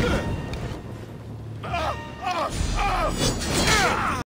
Good.